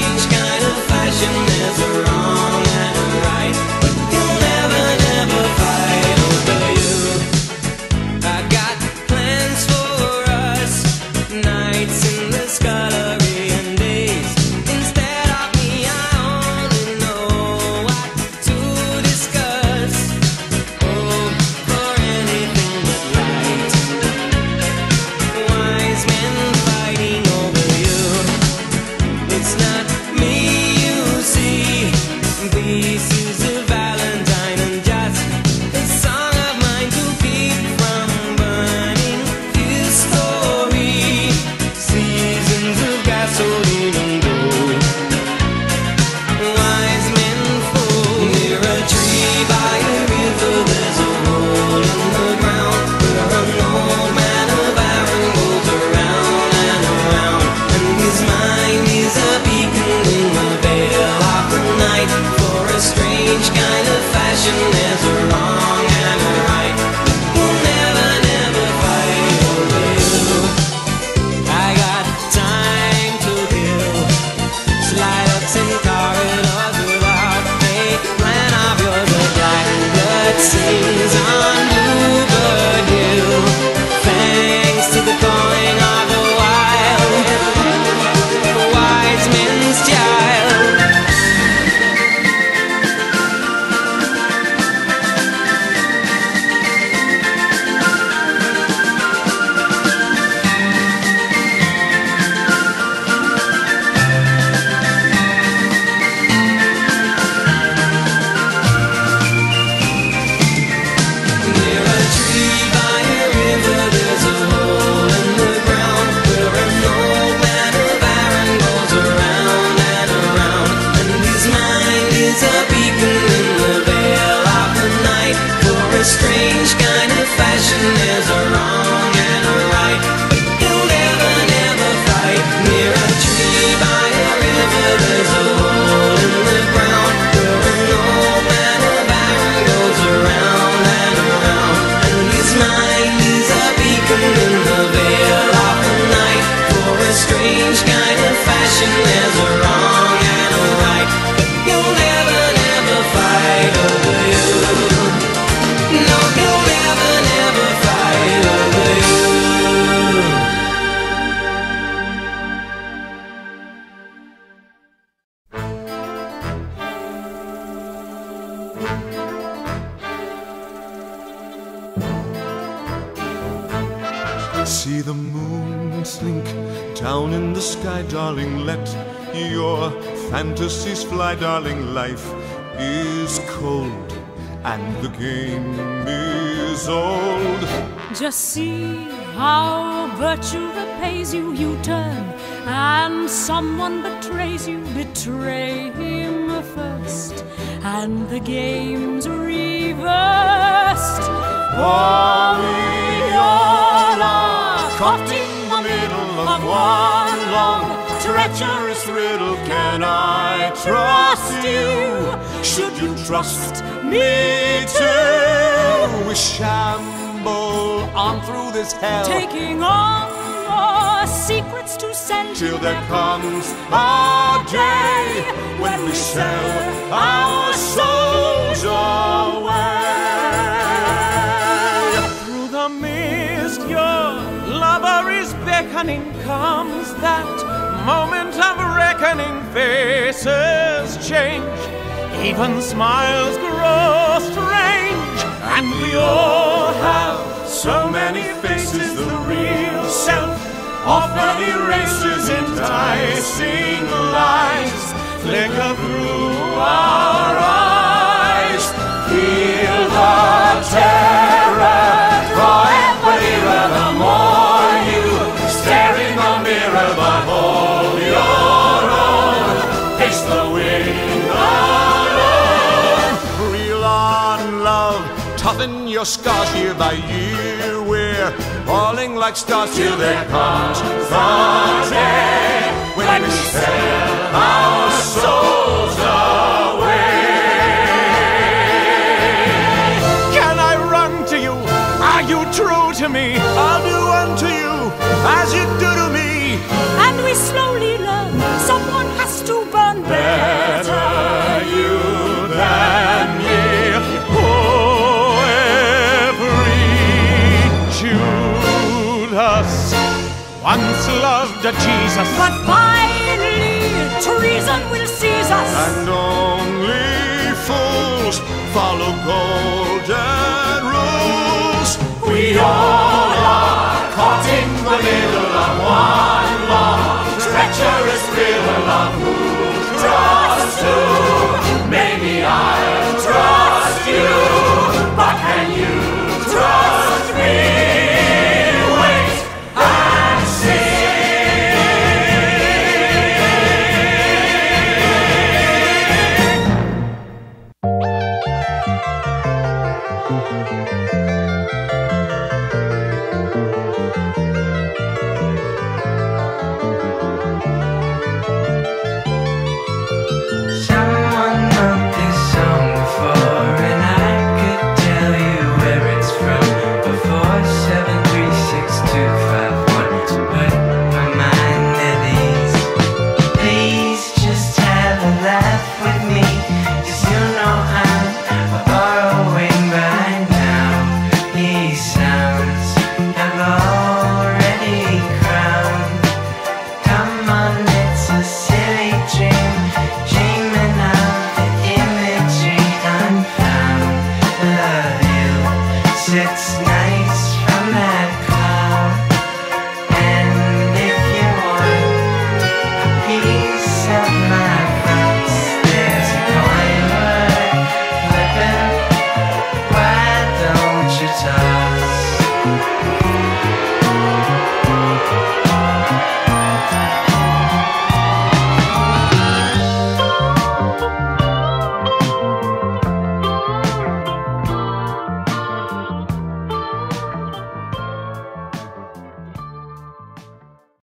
strange kind of fashion. See the moon slink down in the sky, darling. Let your fantasies fly, darling. Life is cold and the game is old. Just see how virtue repays you. You turn and someone betrays you. Betray him first, and the game's reversed. Trust you? Should you trust me too? We shamble on through this hell taking on more secrets to send till there comes a day when we sell our souls away. Through the mist, your lover is beckoning. Comes that moment of reckoning. Faces change, even smiles grow strange, and we all have so many faces. The real self often erases enticing lies flicker through our eyes. Your scars year by year. We're falling like stars till there comes the day when we sell our souls away. Can I run to you? Are you true to me? I'll do unto you as you do to me. And we slowly learn someone has to burn Better you Judas once loved a Jesus. But finally, treason will seize us. And only fools follow golden rules. We all are caught in the middle